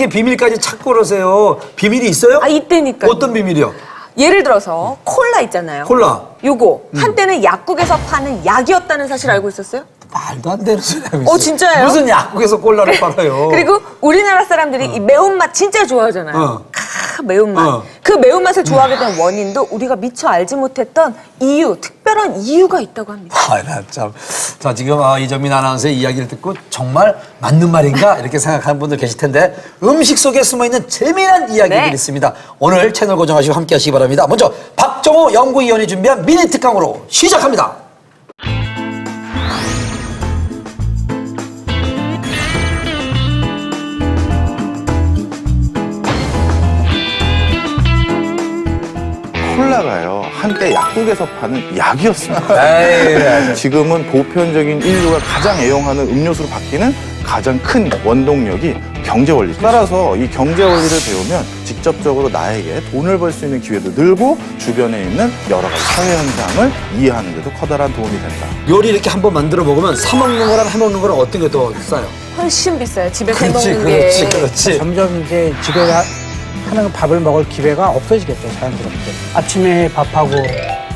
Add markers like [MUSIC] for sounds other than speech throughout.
이게 비밀까지 찾고 그러세요. 비밀이 있어요? 아 이때니까. 어떤 비밀이요? 예를 들어서 콜라 있잖아요. 콜라. 요거 한때는 약국에서 파는 약이었다는 사실 알고 있었어요? 말도 안 되는 소리 하고 있어요. 어, 진짜예요? 무슨 약국에서 콜라를 [LAUGHS] 팔아요? 그리고 우리나라 사람들이 이 매운맛 진짜 좋아하잖아요. 어. 카, 매운맛. 어. 그 매운맛을 좋아하게 된 원인도 우리가 미처 알지 못했던 이유, 특별한 이유가 있다고 합니다. 아, 나 참. 자, 지금 아, 이정민 아나운서의 이야기를 듣고 정말 맞는 말인가 [LAUGHS] 이렇게 생각하는 분들 계실 텐데 음식 속에 숨어 있는 재미난 이야기들이 네. 있습니다. 오늘 채널 고정하시고 함께 하시기 바랍니다. 먼저 박정호 연구위원이 준비한 미니 특강으로 시작합니다. 콜라가요 한때 약국에서 파는 약이었습니다. 에이, 지금은 보편적인 인류가 가장 애용하는 음료수로 바뀌는 가장 큰 원동력이 경제 원리. 따라서 이 경제 원리를 배우면 직접적으로 나에게 돈을 벌 수 있는 기회도 늘고 주변에 있는 여러 가지 사회 현상을 이해하는 데도 커다란 도움이 된다. 요리 이렇게 한번 만들어 먹으면 사 먹는 거랑 해 먹는 거랑 어떤 게 더 싸요? 훨씬 비싸요. 집에서 해 그렇지, 먹는 그렇지, 게. 그렇지. 점점 이제 집에 하- 하는 밥을 먹을 기회가 없어지겠죠 자연스럽게. 아침에 밥하고.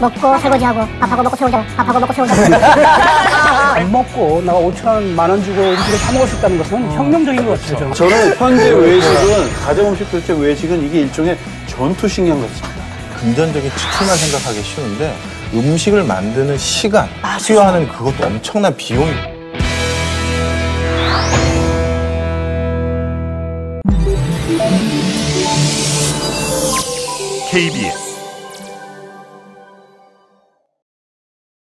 먹고 설거지하고 밥하고 먹고 설거지하고 밥하고 먹고 설거지하고. [LAUGHS] 안 먹고 내가 5천 원, 만 원 주고 음식을 사 먹을 수 있다는 것은 혁명적인 것 같아요 저는. 저는 현재 외식은 가정 음식 결제 외식은 이게 일종의 전투 식량 같습니다. 금전적인 치킨만 생각하기 쉬운데 음식을 만드는 시간, 수여하는 그것도 엄청난 비용이 KBS